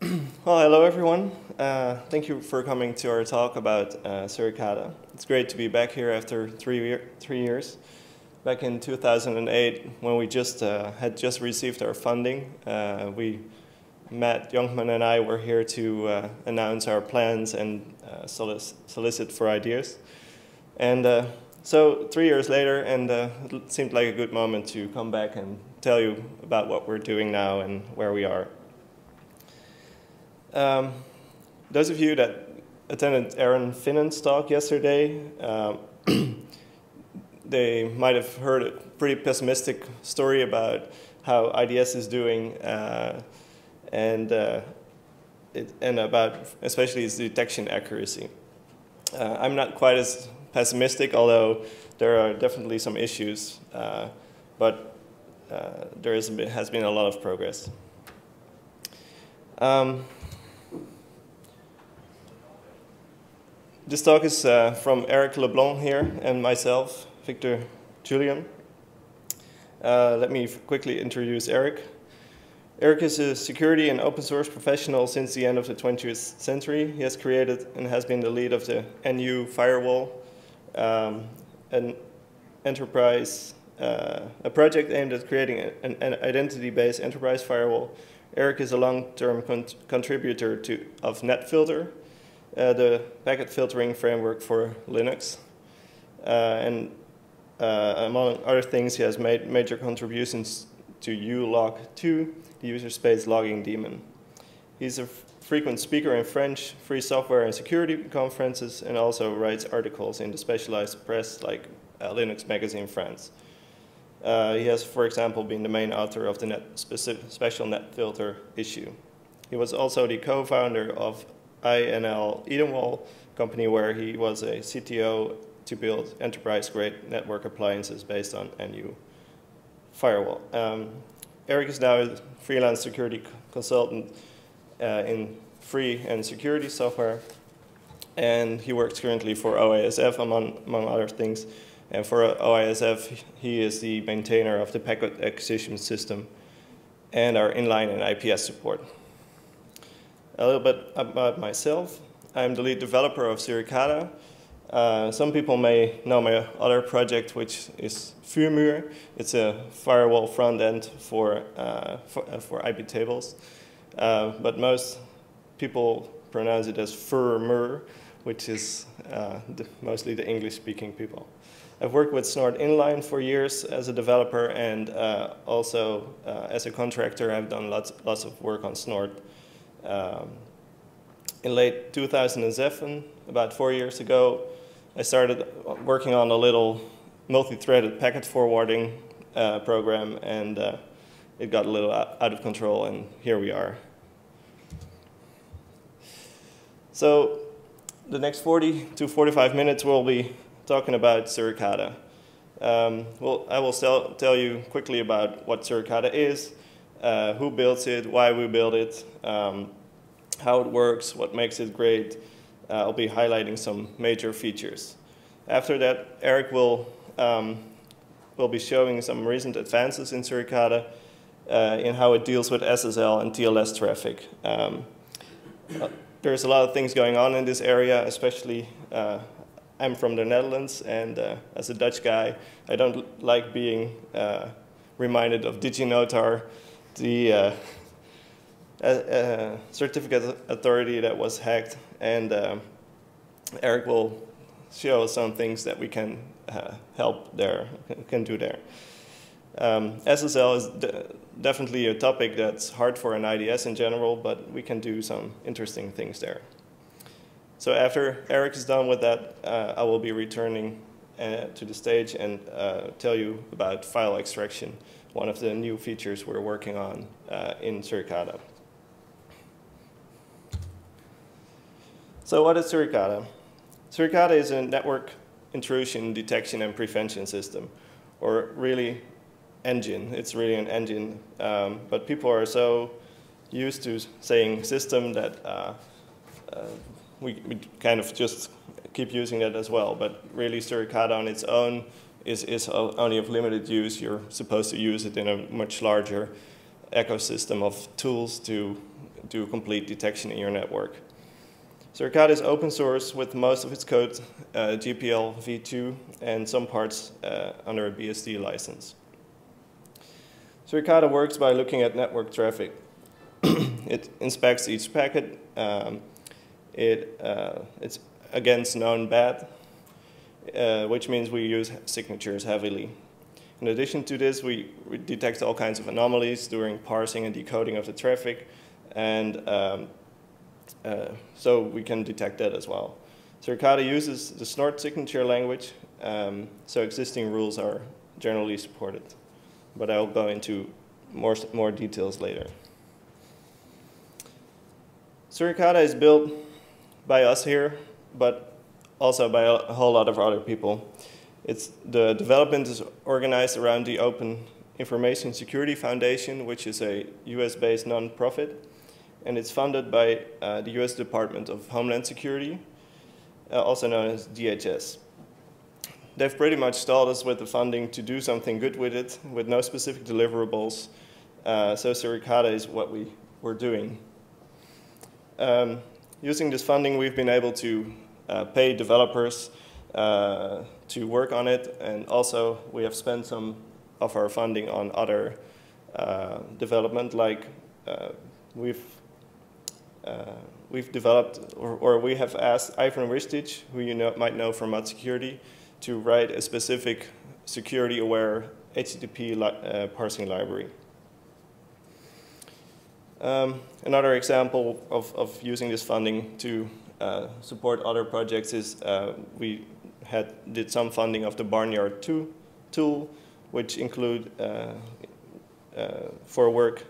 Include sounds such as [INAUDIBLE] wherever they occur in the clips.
[CLEARS THROAT] well, hello everyone. Uh, thank you for coming to our talk about uh, Suricata. It's great to be back here after three, year, three years. Back in 2008, when we just uh, had just received our funding, uh, we, Matt Jonkman and I were here to uh, announce our plans and uh, solicit for ideas. And so three years later, and it seemed like a good moment to come back and tell you about what we're doing now and where we are. Um, those of you that attended Aaron Finnan's talk yesterday, um, [CLEARS THROAT] they might have heard a pretty pessimistic story about how IDS is doing uh, and, uh, it, and about especially its detection accuracy. Uh, I'm not quite as pessimistic, although there are definitely some issues, uh, but uh, there is has been a lot of progress. Um, this talk is uh, from Eric Leblond here and myself, Victor Julien. Uh, let me quickly introduce Eric. Eric is a security and open source professional since the end of the 20th century. He has created and has been the lead of the NU firewall, um, an enterprise, uh, a project aimed at creating an, an identity-based enterprise firewall. Eric is a long-term con contributor to, of NetFilter, the packet filtering framework for Linux. Uh, and uh, among other things, he has made major contributions to ulogd2, the user space logging daemon. He's a frequent speaker in French, free software and security conferences, and also writes articles in the specialized press like uh, Linux Magazine France. Uh, he has, for example, been the main author of the net special net filter issue. He was also the co-founder of INL Edenwall company where he was a CTO to build enterprise-grade network appliances based on NU firewall. Um, Eric is now a freelance security consultant uh, in free and security software. And he works currently for OISF, among, among other things. And for OISF, he is the maintainer of the packet acquisition system and our inline and IPS support. A little bit about myself. I'm the lead developer of Suricata. Uh, some people may know my other project, which is Vuurmuur. It's a firewall front end for, uh, for, uh, for, IP tables. Uh, but most people pronounce it as Furmur, which is uh, the, mostly the English-speaking people. I've worked with Snort Inline for years as a developer and uh, also as a contractor I've done lots, lots of work on Snort. Um, in late 2007, about four years ago, I started working on a little multi-threaded packet forwarding uh, program and it got a little out of control, and here we are. So the next 40 to 45 minutes we'll be talking about Suricata. Um, well, I will tell you quickly about what Suricata is, uh, who built it, why we built it, um, how it works, what makes it great. Uh, I'll be highlighting some major features. After that, Eric will, um, will be showing some recent advances in Suricata uh, in how it deals with SSL and TLS traffic. Um, uh, there's a lot of things going on in this area, especially uh, I'm from the Netherlands, and uh, as a Dutch guy, I don't like being uh, reminded of DigiNotar, the uh, certificate authority that was hacked, and Eric will show some things that we can help there, can do there. Um, SSL is de definitely a topic that's hard for an IDS in general, but we can do some interesting things there. So after Eric is done with that, uh, I will be returning uh, to the stage and uh, tell you about file extraction, one of the new features we're working on uh, in Suricata. So what is Suricata? Suricata is a network intrusion detection and prevention system, or really engine. It's really an engine, um, but people are so used to saying system that uh, uh, we, we kind of just keep using that as well. But really, Suricata on its own is, is only of limited use. You're supposed to use it in a much larger ecosystem of tools to do complete detection in your network. Suricata is open source with most of its code uh, GPL v2 and some parts uh, under a BSD license. Suricata works by looking at network traffic. [CLEARS THROAT] it inspects each packet. Um, it, uh, it's against known bad, uh, which means we use signatures heavily. In addition to this, we, we, detect all kinds of anomalies during parsing and decoding of the traffic, and um, uh, so we can detect that as well. Suricata uses the Snort signature language, um, so existing rules are generally supported. But I'll go into more, more details later. Suricata is built by us here, but also by a whole lot of other people. It's, the development is organized around the Open Information Security Foundation, which is a US-based nonprofit and it's funded by uh, the US Department of Homeland Security, uh, also known as DHS. They've pretty much stalled us with the funding to do something good with it, with no specific deliverables. Uh, so Suricata is what we were doing. Um, using this funding, we've been able to uh, pay developers uh, to work on it, and also we have spent some of our funding on other uh, development, like we've uh, we've developed, or, or, we have asked Ivan Ristic, who you know, might know from Mod Security, to write a specific security-aware HTTP li uh, parsing library. Um, another example of, of using this funding to uh, support other projects is uh, we had did some funding of the Barnyard 2 tool, which include uh, uh, for work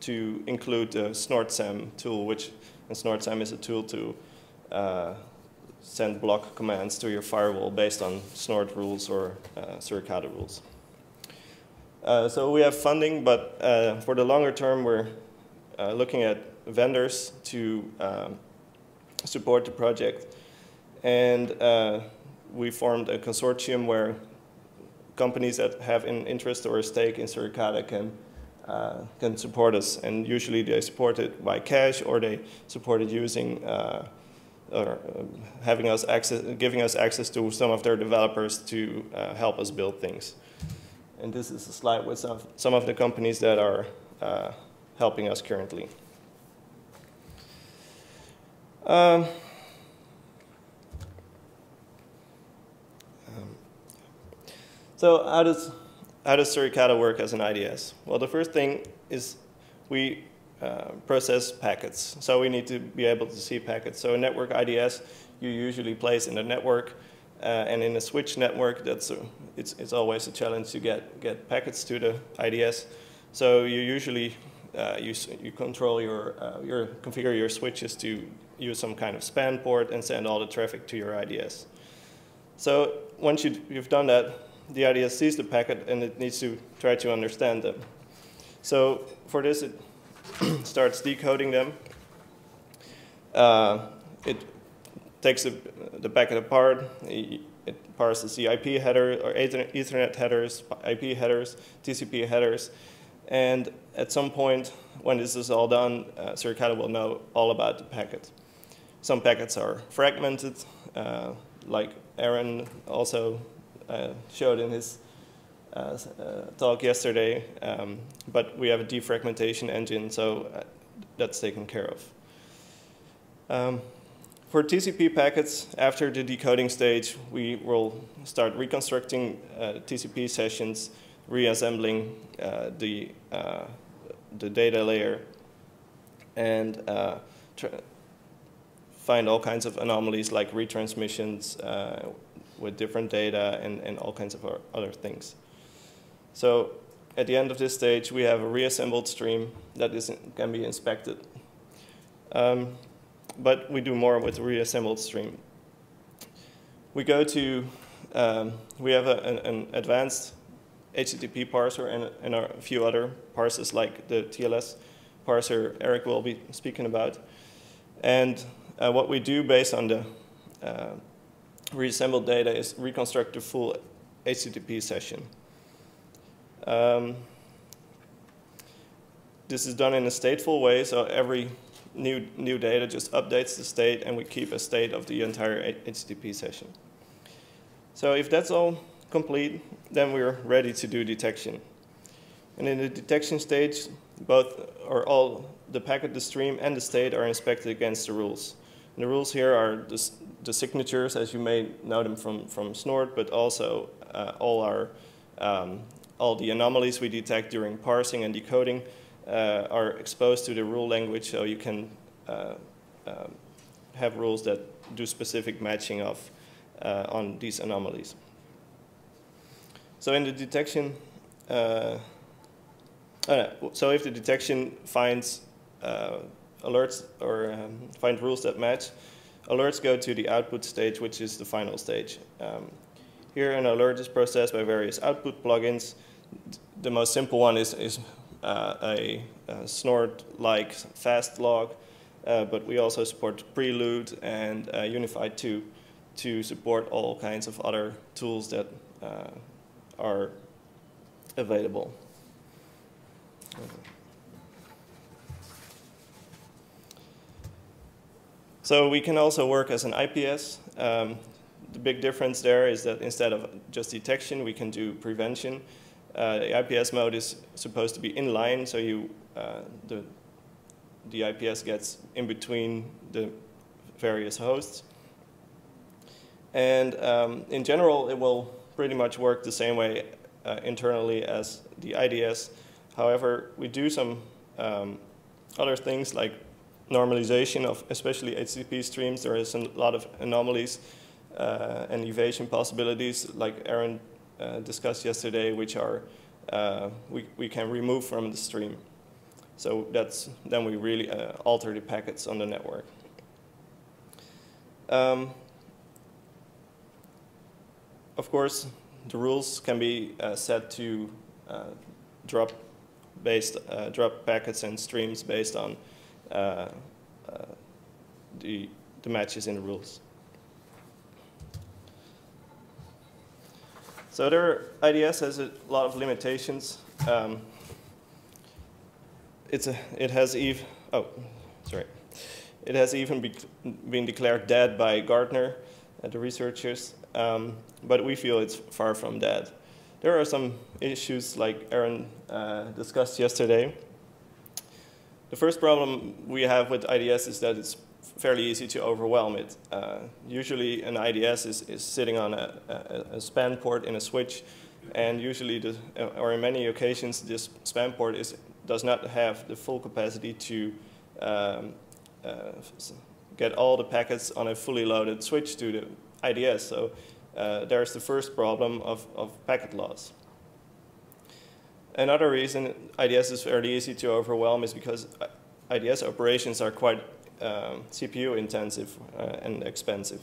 to include the SnortSam tool, which and SnortSam is a tool to uh, send block commands to your firewall based on Snort rules or uh, Suricata rules. Uh, so we have funding, but for the longer term, we're uh, looking at vendors to um, support the project. And uh, we formed a consortium where companies that have an interest or a stake in Suricata can uh, can support us. And usually they support it by cash or they support it using uh, or uh, having us access, giving us access to some of their developers to uh, help us build things. And this is a slide with some, some of the companies that are uh, helping us currently. Um, um so how does how does Suricata work as an IDS? Well, the first thing is we uh, process packets. So we need to be able to see packets. So a network IDS you usually place in the network, uh, and in a switch network, that's a, it's, it's always a challenge to get, get packets to the IDS. So you usually uh, you, you control your, uh, your, configure your switches to use some kind of span port and send all the traffic to your IDS. So once you, you've done that, the IDS sees the packet and it needs to try to understand them. So for this, it [CLEARS THROAT] starts decoding them. Uh, it takes the, the packet apart. It parses the IP header or Ethernet headers, IP headers, TCP headers. And at some point, when this is all done, uh, Suricata will know all about the packet. Some packets are fragmented, uh, like Aaron also uh, showed in his uh, uh, talk yesterday, um, but we have a defragmentation engine, so that's taken care of. Um, for TCP packets, after the decoding stage, we will start reconstructing uh, TCP sessions, reassembling uh, the, uh, the data layer, and find all kinds of anomalies like retransmissions, with different data and, and all kinds of other things. So at the end of this stage, we have a reassembled stream that is, can be inspected. Um, but we do more with the reassembled stream. We go to, um, we have a, an, an, advanced HTTP parser and, and, a few other parsers like the TLS parser Eric will be speaking about. And uh, what we do based on the uh, reassembled data is reconstruct the full HTTP session. Um, this is done in a stateful way, so every new, new data just updates the state and we keep a state of the entire HTTP session. So if that's all complete, then we're ready to do detection. And in the detection stage, both or all the packet, the stream, and the state are inspected against the rules. And the rules here are the, the, signatures, as you may know them from, from Snort, but also uh, all our um, all the anomalies we detect during parsing and decoding uh, are exposed to the rule language, so you can uh, um, have rules that do specific matching of uh, on these anomalies. So in the detection, uh, so if the detection finds uh, alerts or um, find rules that match, alerts go to the output stage, which is the final stage. Um, here, an alert is processed by various output plugins. The most simple one is, is uh, a, a snort-like fast log, uh, but we also support Prelude and uh, Unified 2 to support all kinds of other tools that uh, are available. So we can also work as an IPS. Um, the big difference there is that instead of just detection, we can do prevention. Uh, the IPS mode is supposed to be inline, so you uh, the the IPS gets in between the various hosts. And um, in general, it will pretty much work the same way uh, internally as the IDS. However, we do some um, other things like normalization of especially HTTP streams. There is a lot of anomalies uh, and evasion possibilities, like Aaron uh, discussed yesterday, which are uh, we, we can remove from the stream. So that's then we really uh, alter the packets on the network. Um, of course, the rules can be uh, set to uh, drop based uh, drop packets and streams based on the the matches in the rules. So there, IDS has a lot of limitations. Um, it's a, it has even, oh, sorry. It has even be, been declared dead by Gartner, uh, the researchers, um, but we feel it's far from dead. There are some issues like Aaron uh, discussed yesterday. The first problem we have with IDS is that it's fairly easy to overwhelm it. Uh, usually an IDS is, is sitting on a, a, a, span port in a switch, and usually, the, or in many occasions, this span port is, does not have the full capacity to um, uh, get all the packets on a fully loaded switch to the IDS. So uh, there's the first problem of, of packet loss. Another reason IDS is fairly easy to overwhelm is because IDS operations are quite um, CPU intensive uh, and expensive.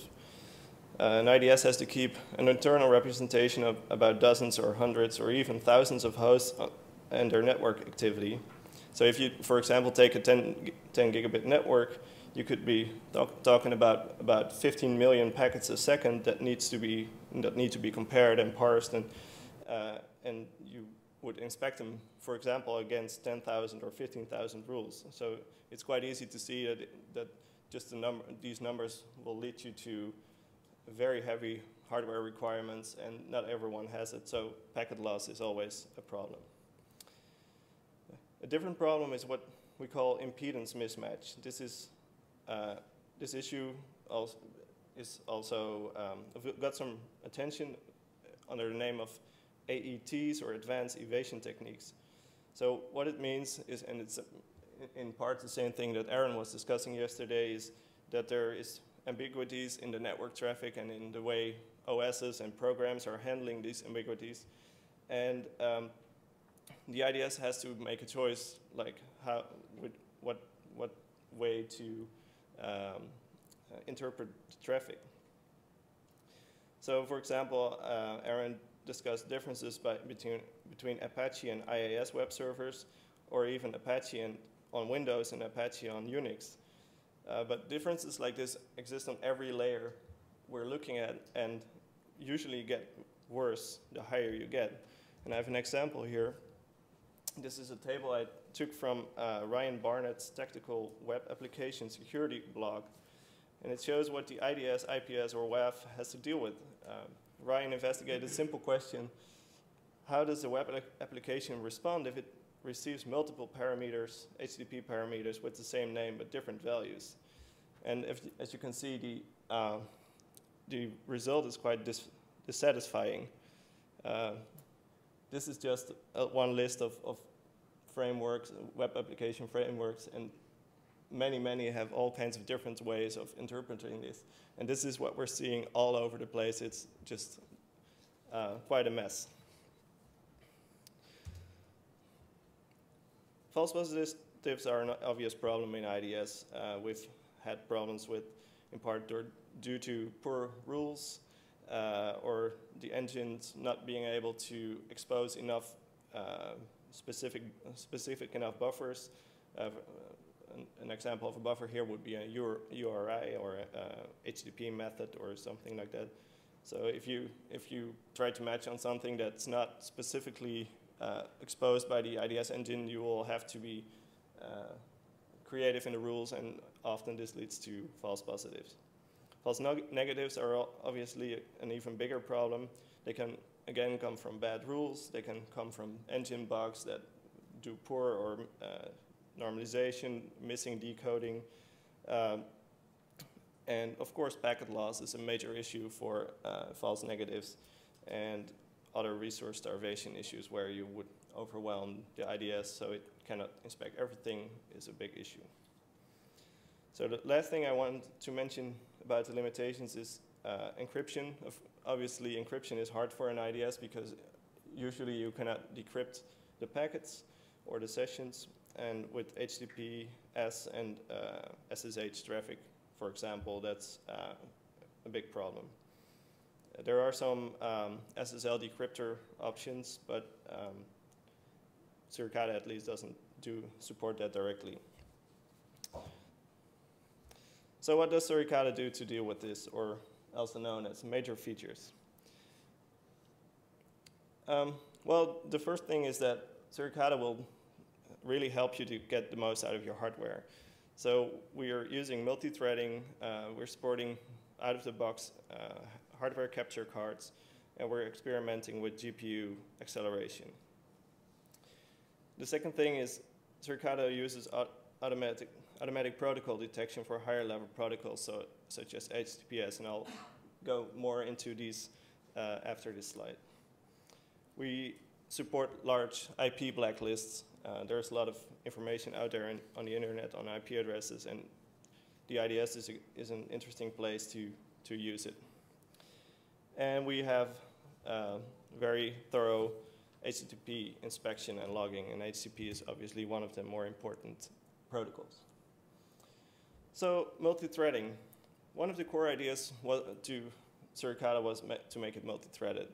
Uh, an IDS has to keep an internal representation of about dozens or hundreds or even thousands of hosts uh, and their network activity. So if you, for example, take a 10, 10 gigabit network, you could be talk, talking about about 15 million packets a second that needs to be that need to be compared and parsed, and uh, and you would inspect them, for example, against 10,000 or 15,000 rules. So it's quite easy to see that, that just the number, these numbers will lead you to very heavy hardware requirements, and not everyone has it, so packet loss is always a problem. A different problem is what we call impedance mismatch. This is uh, this issue also is also um, got some attention under the name of AETs or advanced evasion techniques. So what it means is, and it's in part the same thing that Aaron was discussing yesterday, is that there is ambiguities in the network traffic and in the way OSs and programs are handling these ambiguities. And um, the IDS has to make a choice, like how, what, what way to um, uh, interpret traffic. So for example, uh, Aaron discussed differences by, between, between Apache and IIS web servers, or even Apache and, on Windows and Apache on Unix. Uh, but differences like this exist on every layer we're looking at and usually get worse the higher you get. And I have an example here. This is a table I took from uh, Ryan Barnett's Tactical Web Application Security blog, and it shows what the IDS, IPS, or WAF has to deal with. Um, Ryan investigated a simple question, how does a web application respond if it receives multiple parameters, HTTP parameters with the same name but different values? And if, as you can see, the, uh, the result is quite dis dissatisfying. Uh, this is just one list of, of frameworks, web application frameworks, and many, many have all kinds of different ways of interpreting this. And this is what we're seeing all over the place. It's just uh, quite a mess. False positives are an obvious problem in IDS. Uh, we've had problems with, in part due to poor rules uh, or the engines not being able to expose enough uh, specific, specific enough buffers. Uh, an, an, example of a buffer here would be a URI or a, HTTP method or something like that. So if you, if you try to match on something that's not specifically uh, exposed by the IDS engine, you will have to be uh, creative in the rules, and often this leads to false positives. False negatives are obviously an even bigger problem. They can, again, come from bad rules. They can come from engine bugs that do poor or uh, normalization, missing decoding. Um, and of course, packet loss is a major issue for uh, false negatives and other resource starvation issues where you would overwhelm the IDS so it cannot inspect everything is a big issue. So the last thing I want to mention about the limitations is uh, encryption. Obviously, encryption is hard for an IDS because usually you cannot decrypt the packets or the sessions. And with HTTPS and uh, SSH traffic, for example, that's uh, a big problem. There are some um, SSL decryptor options, but um, Suricata at least doesn't do support that directly. So what does Suricata do to deal with this, or also known as major features? Um, well, the first thing is that Suricata will really help you to get the most out of your hardware. So we are using multi-threading, uh, we're supporting out-of-the-box uh, hardware capture cards, and we're experimenting with GPU acceleration. The second thing is Suricata uses automatic, automatic protocol detection for higher level protocols, so, such as HTTPS, and I'll go more into these uh, after this slide. We support large IP blacklists. Uh, there's a lot of information out there in, on the internet on IP addresses, and the IDS is, a, is an interesting place to, to use it. And we have uh, very thorough HTTP inspection and logging, and HTTP is obviously one of the more important protocols. So multi-threading. One of the core ideas was to Suricata was to make it multi-threaded.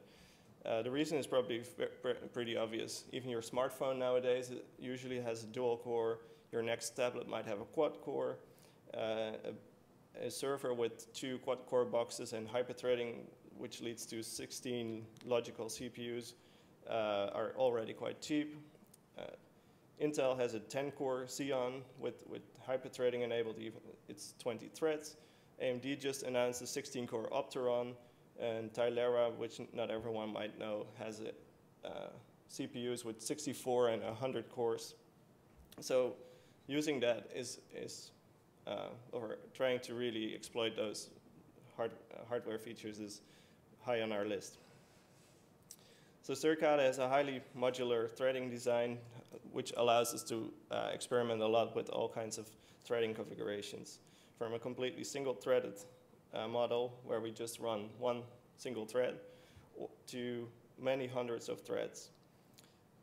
Uh, the reason is probably pretty obvious. Even your smartphone nowadays usually has a dual core. Your next tablet might have a quad core. Uh, a, a, server with two quad core boxes and hyperthreading, which leads to 16 logical CPUs, uh, are already quite cheap. Uh, Intel has a 10-core Xeon with, with hyperthreading enabled, even it's 20 threads. AMD just announced a 16-core Opteron, and Tilera, which not everyone might know, has a, uh, CPUs with 64 and 100 cores. So using that is, is uh, or trying to really exploit those hard, uh, hardware features is high on our list. So Suricata has a highly modular threading design, which allows us to uh, experiment a lot with all kinds of threading configurations. From a completely single-threaded uh, model, where we just run one single thread, to many hundreds of threads.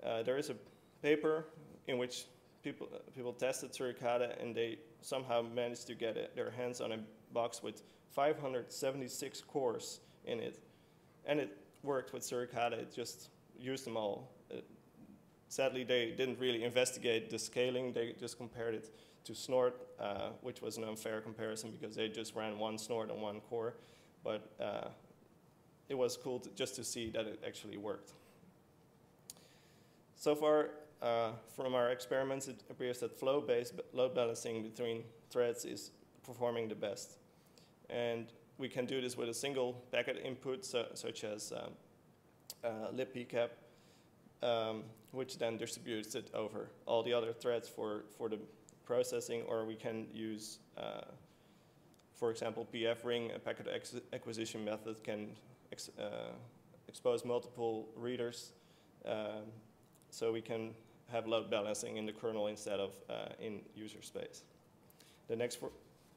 Uh, there is a paper in which people, uh, people tested Suricata, and they somehow managed to get it, their hands on a box with 576 cores in it. And it worked with Suricata, it just used them all. It, sadly, they didn't really investigate the scaling. They just compared it to Snort, uh, which was an unfair comparison because they just ran one Snort on one core. But uh, it was cool to, just to see that it actually worked. So far, uh, from our experiments, it appears that flow-based load balancing between threads is performing the best. And we can do this with a single packet input, so, such as um, uh, libpcap, um, which then distributes it over all the other threads for, for the processing, or we can use, uh, for example, pfRing, a packet acquisition method, can ex uh, expose multiple readers, um, so we can have load balancing in the kernel instead of uh, in user space. The next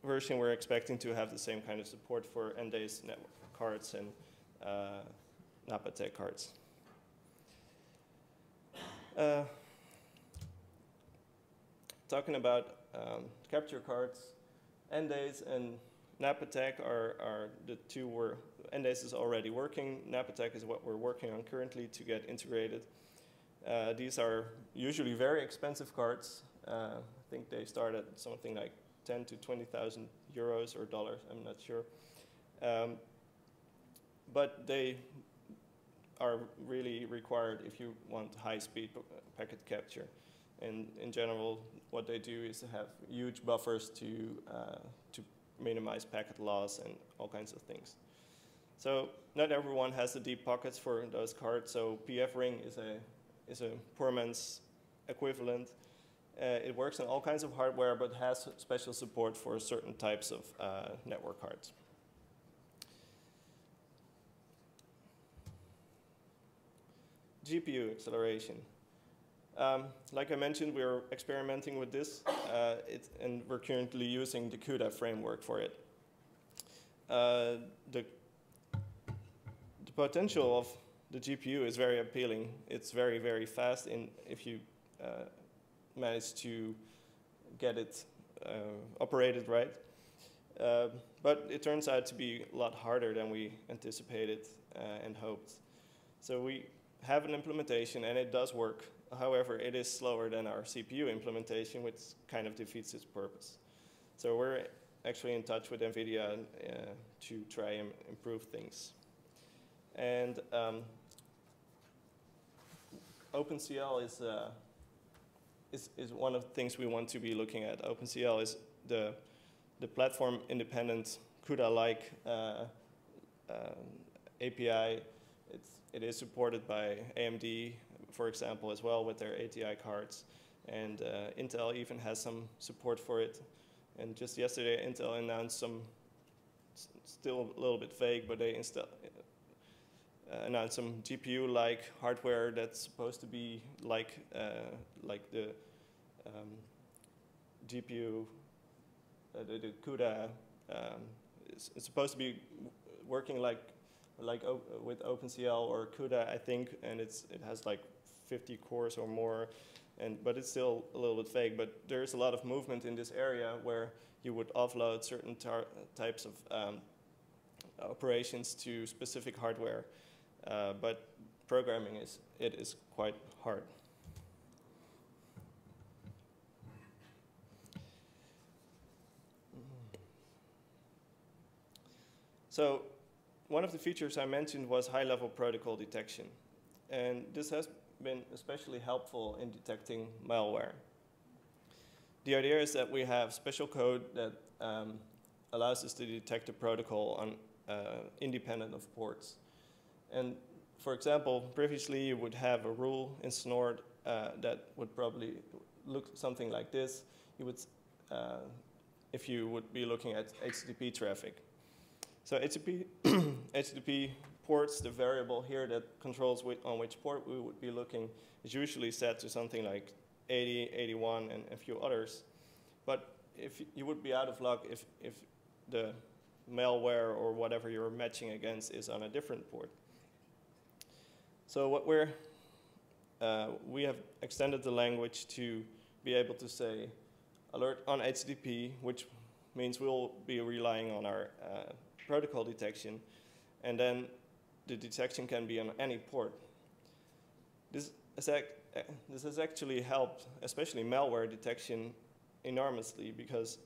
version, we're expecting to have the same kind of support for Endace network cards and uh, cards. Uh, talking about um, capture cards, Endace and Napatech are, are the two Endace is already working. Napatech is what we're working on currently to get integrated. Uh, these are usually very expensive cards. Uh, I think they start at something like 10 to 20,000 euros or dollars, I'm not sure. Um, but they are really required if you want high-speed packet capture. And in general, what they do is have huge buffers to, uh, to minimize packet loss and all kinds of things. So not everyone has the deep pockets for those cards, so pfRing is a, is a poor man's equivalent. Uh, it works on all kinds of hardware, but has special support for certain types of uh, network cards. GPU acceleration. Um, like I mentioned, we're experimenting with this, uh, it, and we're currently using the CUDA framework for it. Uh, the, the potential of the GPU is very appealing. It's very, very fast in, if you uh, managed to get it uh, operated right. Uh, but it turns out to be a lot harder than we anticipated uh, and hoped. So we have an implementation and it does work. However, it is slower than our CPU implementation, which kind of defeats its purpose. So we're actually in touch with NVIDIA uh, to try and improve things. And um, OpenCL is uh, is, is one of the things we want to be looking at. OpenCL is the, the platform independent CUDA-like uh, uh, API. It's, it is supported by AMD, for example, as well with their ATI cards. And uh, Intel even has some support for it. And just yesterday, Intel announced some, still a little bit vague, but they install, uh, announced some GPU-like hardware that's supposed to be like uh, like the um, GPU, uh, the, the, CUDA. Um, it's, it's, supposed to be working like like with OpenCL or CUDA, I think, and it's it has like 50 cores or more, and but it's still a little bit vague. But there's a lot of movement in this area where you would offload certain types of um, operations to specific hardware. Uh, but programming is it is quite hard. So one of the features I mentioned was high-level protocol detection. And this has been especially helpful in detecting malware. The idea is that we have special code that um, allows us to detect a protocol on, uh, independent of ports. And for example, previously you would have a rule in Snort uh, that would probably look something like this. You would, uh, if you would be looking at HTTP traffic. So HTTP, HTTP [CLEARS THROAT] ports, the variable here that controls on which port we would be looking, is usually set to something like 80, 81, and a few others. But if you would be out of luck if, if the malware or whatever you're matching against is on a different port. So what we're, uh, we have extended the language to be able to say alert on HTTP, which means we'll be relying on our uh, protocol detection, and then the detection can be on any port. This, this has actually helped, especially malware detection, enormously because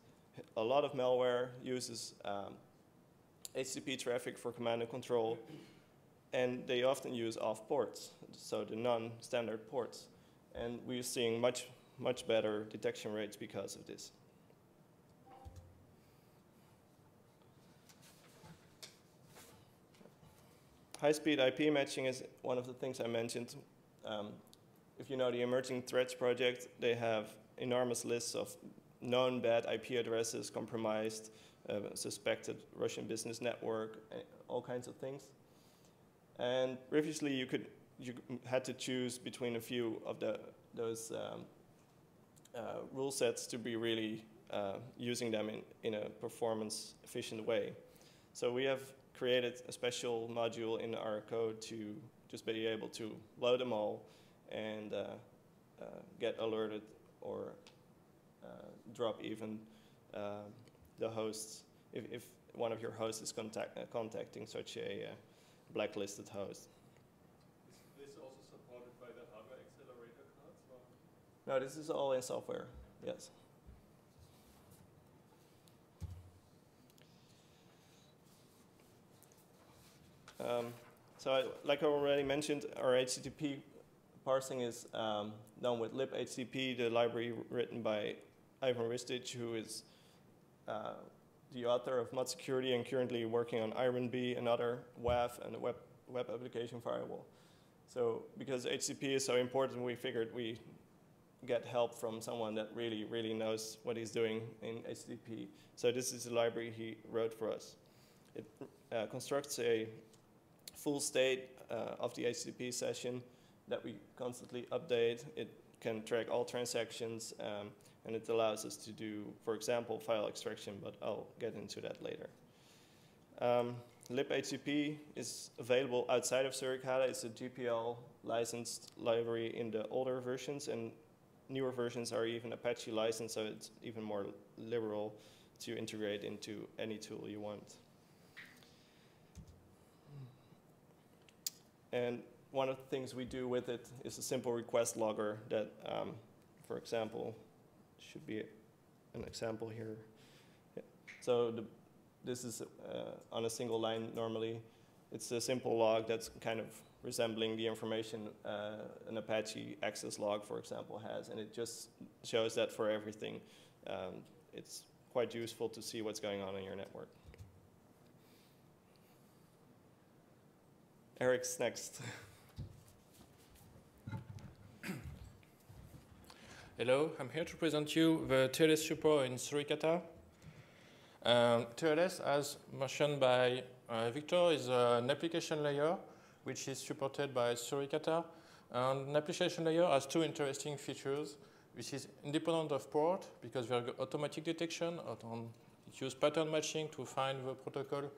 a lot of malware uses um, HTTP traffic for command and control and they often use off ports, so the non-standard ports. and we're seeing much, much better detection rates because of this. High-speed IP matching is one of the things I mentioned. Um, if you know the Emerging Threats Project, they have enormous lists of known bad IP addresses, compromised, uh, suspected Russian business network, all kinds of things. And previously, you could you had to choose between a few of the those um, uh, rule sets to be really uh, using them in, in a performance efficient way. So we have created a special module in our code to just be able to load them all and uh, uh, get alerted or uh, drop even uh, the hosts if, if, one of your hosts is contact, uh, contacting such a uh, blacklisted host. Is this also supported by the hardware accelerator cards? Or? No, this is all in software, yes. Um, so I, like I already mentioned, our HTTP parsing is um, done with libHTP, the library written by Ivan Ristic, who is uh, the author of Mod Security and currently working on IronBee, another WAF and a web, web application firewall. So because HTTP is so important, we figured we get help from someone that really, really knows what he's doing in HTTP. So this is the library he wrote for us. It uh, constructs a full state uh, of the HTTP session that we constantly update. It can track all transactions, um, and it allows us to do, for example, file extraction, but I'll get into that later. Um, libHTP is available outside of Suricata. It's a GPL licensed library in the older versions, and newer versions are even Apache licensed, so it's even more liberal to integrate into any tool you want. And one of the things we do with it is a simple request logger that, um, for example, should be an example here. Yeah. So the, this is uh, on a single line normally. It's a simple log that's kind of resembling the information uh, an Apache access log, for example, has, and it just shows that for everything. Um, it's quite useful to see what's going on in your network. Eric's next. Hello, I'm here to present you the TLS support in Suricata. Um, TLS, as mentioned by uh, Victor, is an application layer which is supported by Suricata. And an application layer has two interesting features, which is independent of port, because we have automatic detection, it uses pattern matching to find the protocol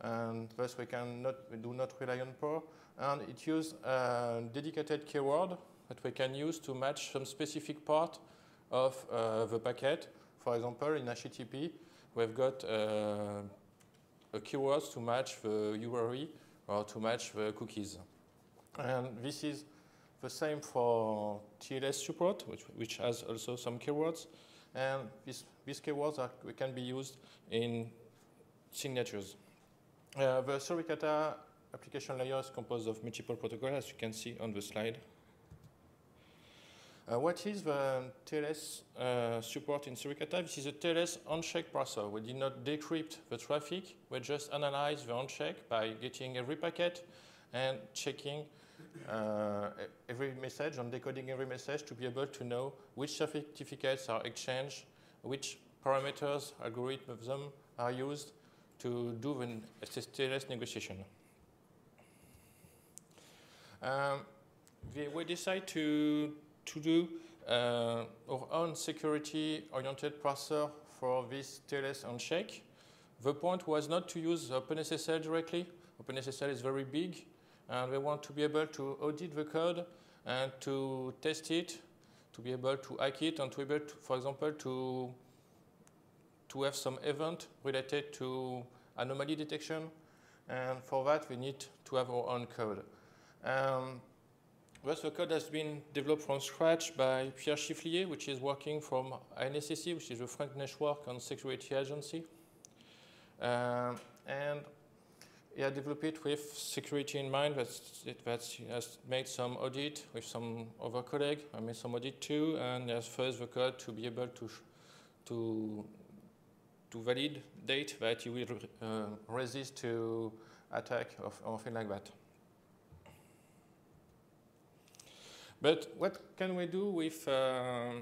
and thus we can not we do not rely on port. And it uses a dedicated keyword that we can use to match some specific part of uh, the packet. For example, in HTTP, we've got uh, a keyword to match the URI or to match the cookies. And this is the same for TLS support, which, which has also some keywords. And this, these keywords are, can be used in signatures. Uh, the Suricata application layer is composed of multiple protocols, as you can see on the slide. Uh, what is the TLS uh, support in Suricata? This is a TLS handshake parser. We did not decrypt the traffic. We just analyze the handshake by getting every packet and checking uh, every message and decoding every message to be able to know which certificates are exchanged, which parameters, algorithms are used, to do the TLS negotiation. Um, we, decide to, to do uh, our own security-oriented parser for this TLS handshake. The point was not to use OpenSSL directly. OpenSSL is very big, and we want to be able to audit the code and to test it, to be able to hack it, and to be able, to, for example, to to have some event related to anomaly detection. And for that, we need to have our own code. Um, the code has been developed from scratch by Pierre Chifflier, which is working from ANSSI, which is the French Network and Security Agency. Um, and he developed it with security in mind. That that he has made some audit with some other colleague. I made some audit too, and has first the code to be able to to to validate that you will uh, resist to attack or, or things like that. But what can we do with uh,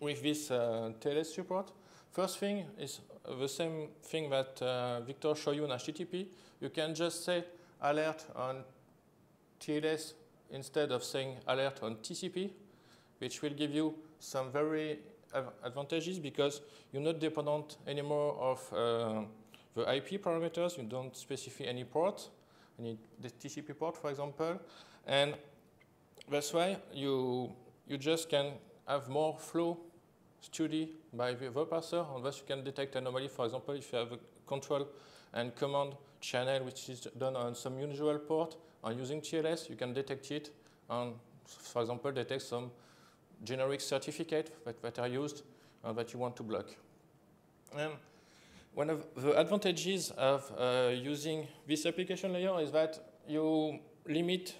with this uh, TLS support? First thing is the same thing that uh, Victor showed you on HTTP. You can just say alert on TLS instead of saying alert on TCP, which will give you some very advantages because you're not dependent anymore of uh, the IP parameters. You don't specify any port, any the TCP port, for example, and that's why you you just can have more flow study by the parser, and thus you can detect anomaly. For example, if you have a control and command channel which is done on some unusual port, and using TLS, you can detect it, and for example, detect some generic certificate that, that are used uh, that you want to block. And one of the advantages of uh, using this application layer is that you limit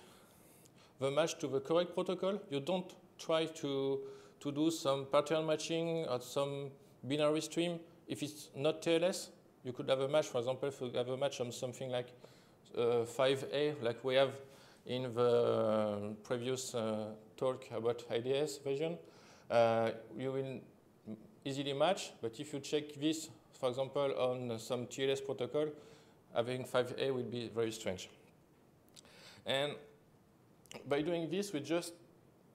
the match to the correct protocol. You don't try to, to do some pattern matching or some binary stream. If it's not TLS, you could have a match, for example, if you have a match on something like uh, 5A, like we have in the previous uh, talk about IDS version, uh, you will easily match, but if you check this, for example, on some TLS protocol, having 5A will be very strange. And by doing this, we just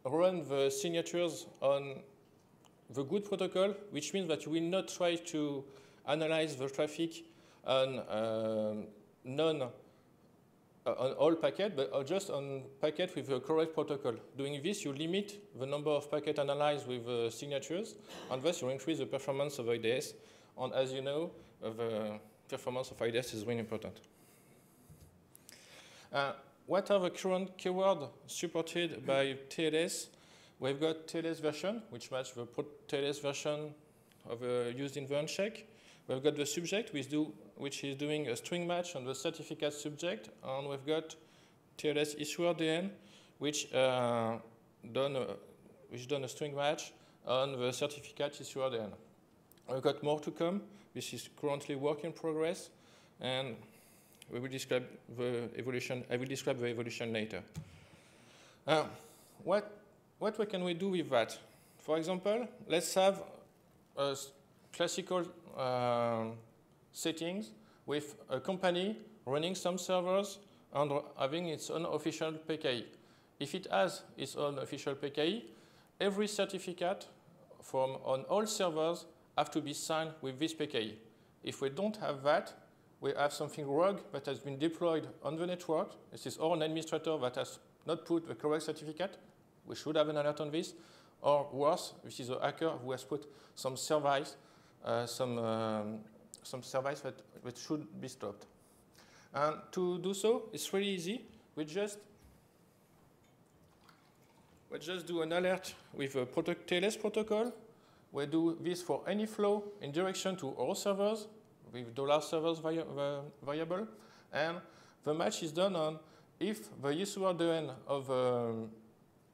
run the signatures on the good protocol, which means that you will not try to analyze the traffic on uh, non uh, on all packet, but uh, just on packet with the correct protocol. Doing this, you limit the number of packet analyzed with uh, signatures, and thus you increase the performance of IDS. And as you know, uh, the performance of IDS is really important. Uh, what are the current keywords supported by TLS? We've got TLS version, which matches the TLS version of uh, used in the handshake. We've got the subject, which, do, which is doing a string match on the certificate subject, and we've got TLS issuer DN, which uh, done a, which done a string match on the certificate issuer DN. We've got more to come. This is currently work in progress, and we will describe the evolution. I will describe the evolution later. Uh, what, what can we do with that? For example, let's have a classical uh, settings with a company running some servers and having its own official PKI. If it has its own official PKI, every certificate from on all servers have to be signed with this PKI. If we don't have that, we have something rogue that has been deployed on the network. This is or an administrator that has not put the correct certificate. We should have an alert on this. Or worse, this is a hacker who has put some service, some, um, some service that, that should be stopped. And to do so, it's really easy. We just we just do an alert with a TLS protocol. We do this for any flow in direction to all servers with dollar servers vari variable. And the match is done on if the issuer DN of, um,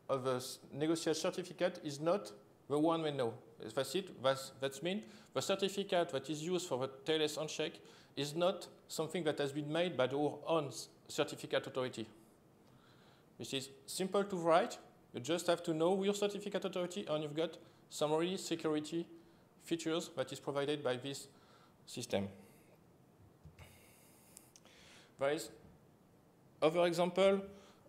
of the negotiated certificate is not the one we know. That's it. That's, that's mean the certificate that is used for the TLS handshake is not something that has been made by our own certificate authority. This is simple to write. You just have to know your certificate authority and you've got summary security features that is provided by this system. There is other example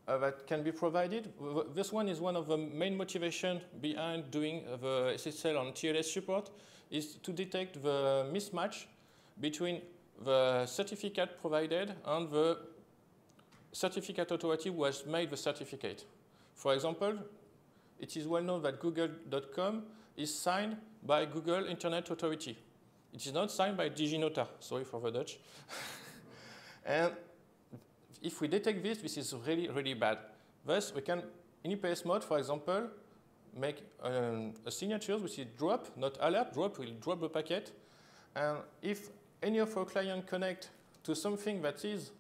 uh, that can be provided. This one is one of the main motivation behind doing the SSL on TLS support is to detect the mismatch between the certificate provided and the certificate authority who has made the certificate. For example, it is well known that google.com is signed by Google Internet Authority. It is not signed by DigiNotar, sorry for the Dutch. [LAUGHS] and if we detect this, this is really, really bad. Thus, we can, in IPS mode, for example, make um, a signature which is drop, not alert. Drop will drop the packet. And if any of our clients connect to something that is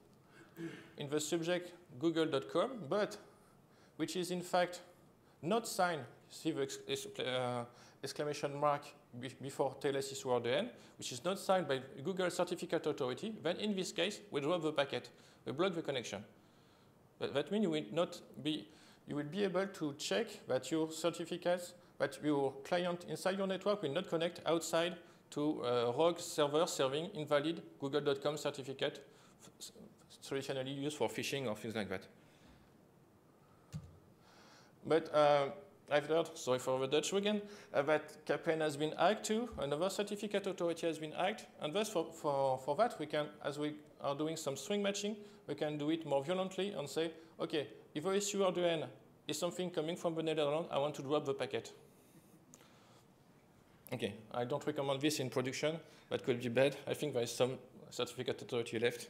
in the subject google.com, but which is in fact not signed, see the uh, exclamation mark before TLS issuer which is not signed by Google Certificate Authority, then in this case, we drop the packet, we block the connection. But that means you will not be, you will be able to check that your certificates, that your client inside your network will not connect outside to a rogue server serving invalid google.com certificate traditionally used for phishing or things like that. But uh, I've heard, sorry for the Dutch again, uh, that KPN has been hacked too, another certificate authority has been hacked, and thus for, for, for that we can, as we are doing some string matching, we can do it more violently and say, okay, if the issuer DN is something coming from the Netherlands, I want to drop the packet. Okay, I don't recommend this in production. That could be bad. I think there is some certificate authority left.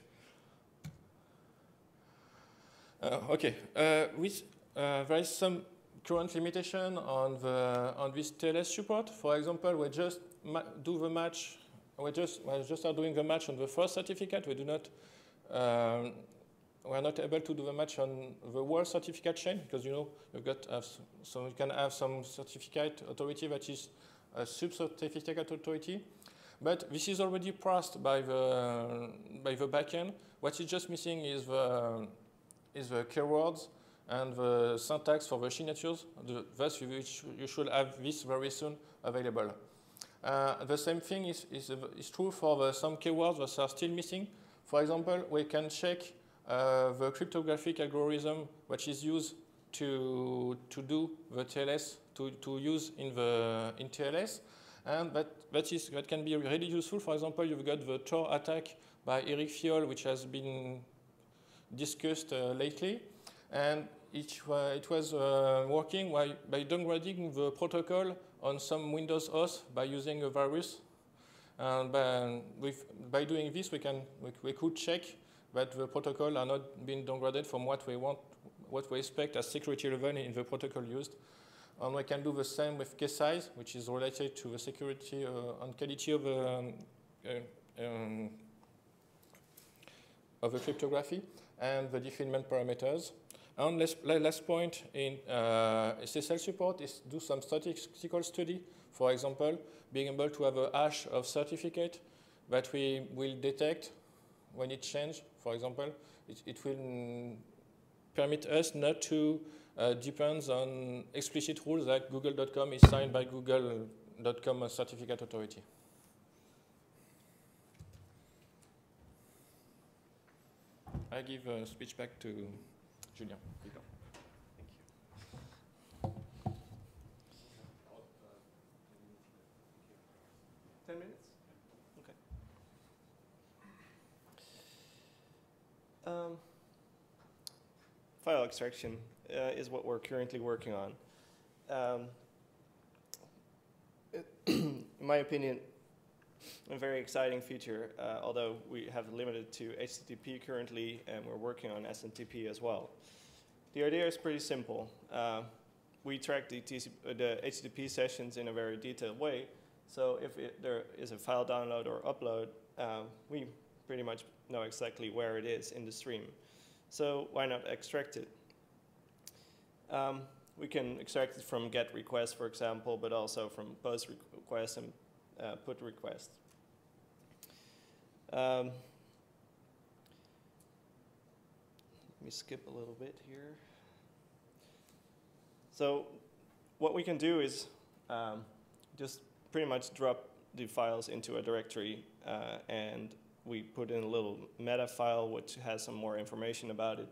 Uh, okay, uh, with, uh, there is some current limitation on the on this TLS support. For example, we just do the match. We just we just are doing the match on the first certificate. We do not. Um, we are not able to do the match on the whole certificate chain because you know you've got so you can have some certificate authority that is a sub-certificate authority. But this is already parsed by the by the backend. What is just missing is the is the keywords and the syntax for the signatures. Thus, you, you should have this very soon available. Uh, the same thing is, is, is true for the, some keywords that are still missing. For example, we can check uh, the cryptographic algorithm which is used to, to do the TLS, to, to use in, the, in TLS. And that, that, is, that can be really useful. For example, you've got the Tor attack by Eric Filiol, which has been discussed uh, lately. And it, uh, it was uh, working by, by downgrading the protocol on some Windows host by using a virus. And by, by doing this, we, can, we, we, could check that the protocol are not being downgraded from what we want, what we expect as security level in the protocol used. And we can do the same with key size, which is related to the security uh, and quality of, um, uh, um, of the cryptography and the Diffie-Hellman parameters. And last, last point in uh, SSL support is do some statistical study. For example, being able to have a hash of certificate that we will detect when it changes. For example, it, it will permit us not to uh, depend on explicit rules like google.com is signed by google.com certificate authority. I give a speech back to Julien. Thank you. Ten minutes? Okay. Um, file extraction uh, is what we're currently working on. Um, it, [CLEARS THROAT] in my opinion, a very exciting feature, uh, although we have limited to HTTP currently, and we're working on SMTP as well. The idea is pretty simple. Uh, we track the, uh, the, HTTP sessions in a very detailed way, so if it, there is a file download or upload, uh, we pretty much know exactly where it is in the stream. So why not extract it? Um, we can extract it from GET requests, for example, but also from POST requests and uh, put request. Um, let me skip a little bit here. So what we can do is um, just pretty much drop the files into a directory uh, and we put in a little meta file which has some more information about it.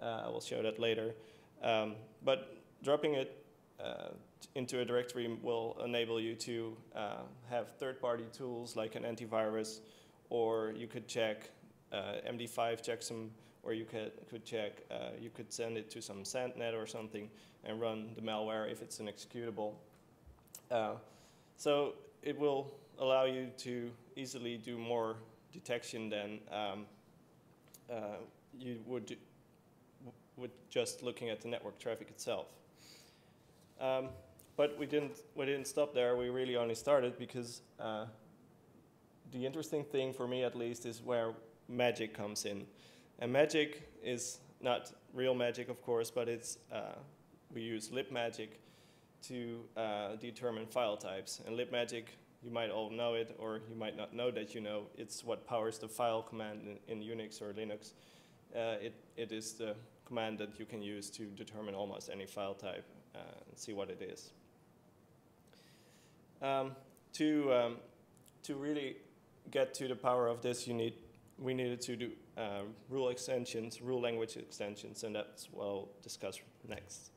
Uh, I will show that later. Um, but dropping it uh, into a directory will enable you to uh, have third-party tools like an antivirus, or you could check uh, MD5 checksum, or you could, could check, uh, you could send it to some SandNet or something and run the malware if it's an executable. Uh, so it will allow you to easily do more detection than um, uh, you would with just looking at the network traffic itself. Um, but we didn't, we didn't stop there. We really only started because uh, the interesting thing for me, at least, is where magic comes in. And magic is not real magic, of course, but it's uh, we use libmagic to uh, determine file types. And libmagic, you might all know it, or you might not know that you know. It's what powers the file command in, in Unix or Linux. Uh, it, it is the command that you can use to determine almost any file type uh, and see what it is. Um, to, um, to really get to the power of this, you need, we needed to do uh, rule extensions, rule language extensions, and that's what I'll discuss next.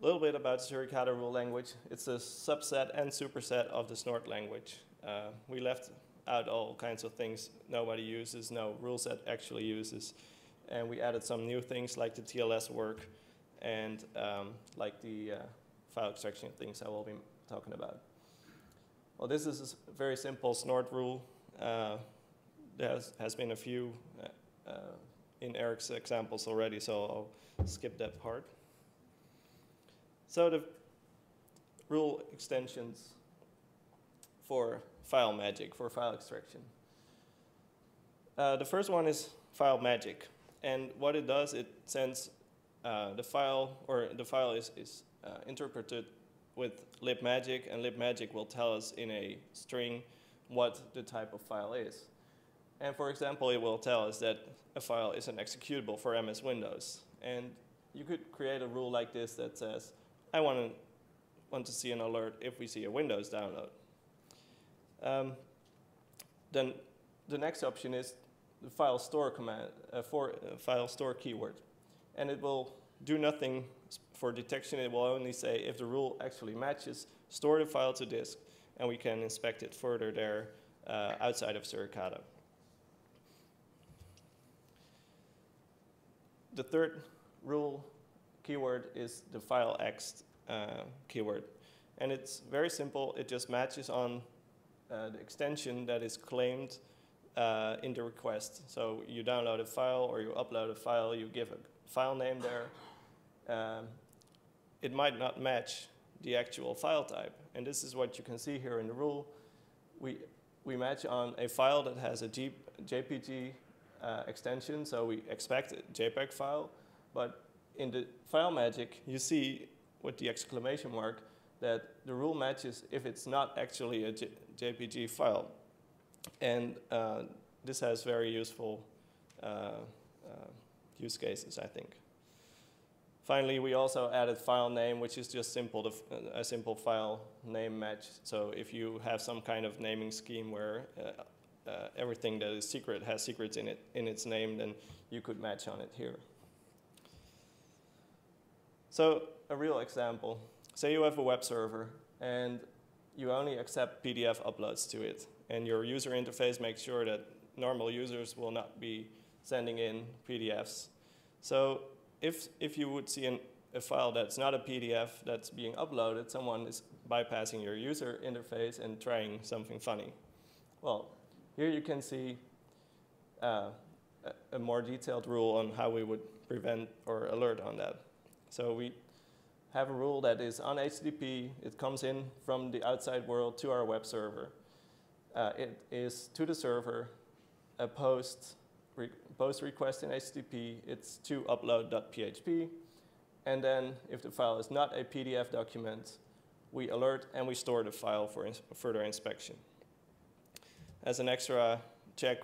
A little bit about Suricata rule language. It's a subset and superset of the Snort language. Uh, we left out all kinds of things nobody uses, no rule set actually uses. And we added some new things like the TLS work and um, like the uh, file extraction things I will be talking about. Well, this is a very simple snort rule. Uh, there has, has, been a few uh, uh, in Eric's examples already, so I'll skip that part. So the rule extensions for file magic, for file extraction. Uh, the first one is file magic. And what it does, it sends uh, the file, or the file is, is uh, interpreted with libmagic, and libmagic will tell us in a string what the type of file is. And for example, it will tell us that a file is an executable for MS Windows. And you could create a rule like this that says, I want to, want to see an alert if we see a Windows download. Um, then the next option is the file store command, uh, for, uh, file store keyword. And it will do nothing for detection, it will only say if the rule actually matches, store the file to disk, and we can inspect it further there uh, outside of Suricata. The third rule keyword is the file X uh, keyword. And it's very simple. It just matches on uh, the extension that is claimed uh, in the request. So you download a file or you upload a file, you give a file name there, um, it might not match the actual file type. And this is what you can see here in the rule. We, we match on a file that has a G, JPG uh, extension, so we expect a JPEG file. But in the file magic, you see with the exclamation mark that the rule matches if it's not actually a J JPG file. And uh, this has very useful uh, uh use cases, I think. Finally, we also added file name, which is just simple a simple file name match. So if you have some kind of naming scheme where uh, uh, everything that is secret has secrets in it in its name, then you could match on it here. So a real example. Say you have a web server and you only accept PDF uploads to it, and your user interface makes sure that normal users will not be sending in PDFs. So if, if you would see an, a file that's not a PDF that's being uploaded, someone is bypassing your user interface and trying something funny. Well, here you can see uh, a, more detailed rule on how we would prevent or alert on that. So we have a rule that is on HTTP. It comes in from the outside world to our web server. Uh, it is to the server a post post request in HTTP, it's to upload.php. And then if the file is not a PDF document, we alert and we store the file for ins further inspection. As an extra check,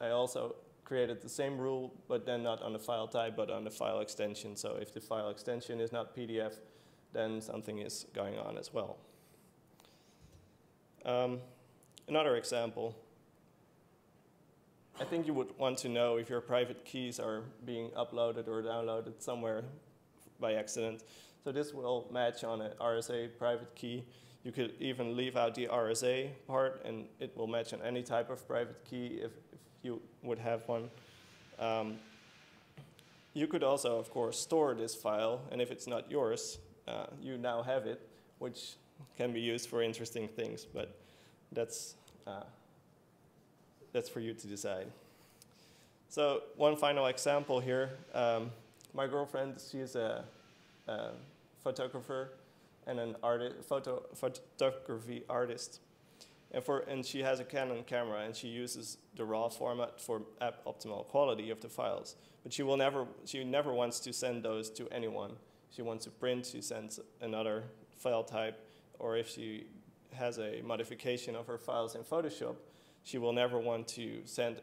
I also created the same rule, but then not on the file type, but on the file extension. So if the file extension is not PDF, then something is going on as well. Um, another example I think you would want to know if your private keys are being uploaded or downloaded somewhere by accident. So this will match on an RSA private key. You could even leave out the RSA part and it will match on any type of private key if, if you would have one. Um, you could also, of course, store this file, and if it's not yours, uh, you now have it, which can be used for interesting things, but that's uh, that's for you to decide. So one final example here. Um, my girlfriend, she's a, a photographer and an artist, photo, photography artist. And, for, and she has a Canon camera and she uses the RAW format for optimal quality of the files. But she will never, she never wants to send those to anyone. She wants to print, she sends another file type, or if she has a modification of her files in Photoshop, she will never want to send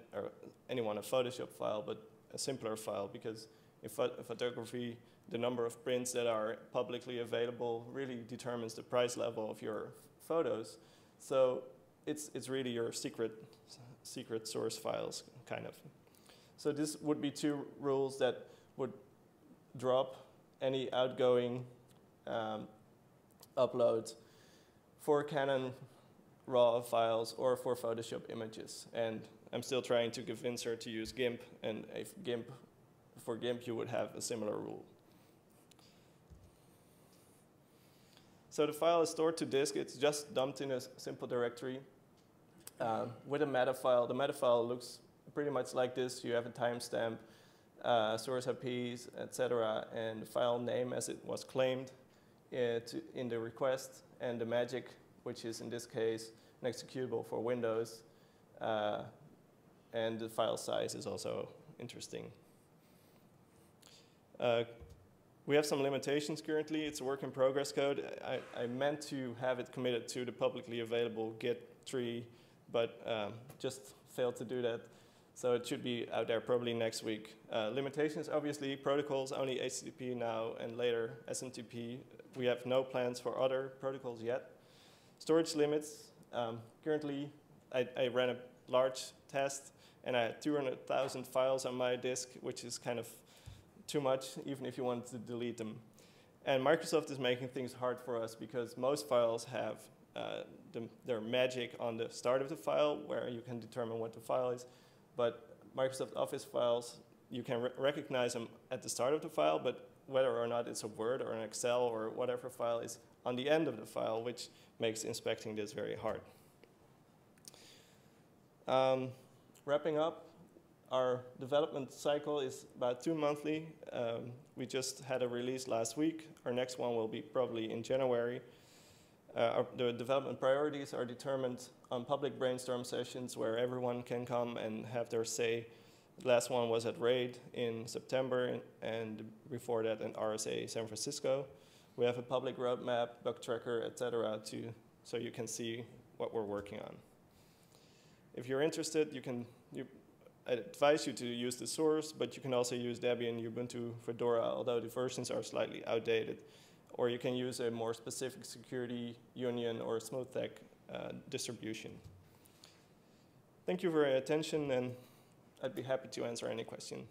anyone a Photoshop file, but a simpler file, because in photography, the number of prints that are publicly available really determines the price level of your photos. So it's, it's really your secret, secret source files, kind of. So this would be two rules that would drop any outgoing um, uploads for Canon RAW files or for Photoshop images. And I'm still trying to convince her to use GIMP, and if GIMP, for GIMP you would have a similar rule. So the file is stored to disk. It's just dumped in a simple directory um, with a meta file. The meta file looks pretty much like this. You have a timestamp, uh, source IPs, etc., and the file name as it was claimed uh, to, in the request, and the magic, which is in this case an executable for Windows. Uh, and the file size is also interesting. Uh, we have some limitations currently. It's a work in progress code. I, I meant to have it committed to the publicly available Git tree, but um, just failed to do that. So it should be out there probably next week. Uh, limitations, obviously, protocols, only HTTP now and later SMTP. We have no plans for other protocols yet. Storage limits, um, currently I, I ran a large test and I had 200,000 files on my disk, which is kind of too much, even if you want to delete them. And Microsoft is making things hard for us because most files have uh, the, their magic on the start of the file where you can determine what the file is. But Microsoft Office files, you can re recognize them at the start of the file, but whether or not it's a Word or an Excel or whatever file is on the end of the file, which makes inspecting this very hard. Um, wrapping up, our development cycle is about two monthly. Um, we just had a release last week. Our next one will be probably in January. Uh, our, the development priorities are determined on public brainstorm sessions where everyone can come and have their say. The last one was at RAID in September, and before that in RSA San Francisco. We have a public roadmap, bug tracker, etc., to so you can see what we're working on. If you're interested, you can you, I advise you to use the source, but you can also use Debian, Ubuntu, Fedora, although the versions are slightly outdated. Or you can use a more specific Security Onion or Smooth-Sec uh, distribution. Thank you for your attention, and I'd be happy to answer any question.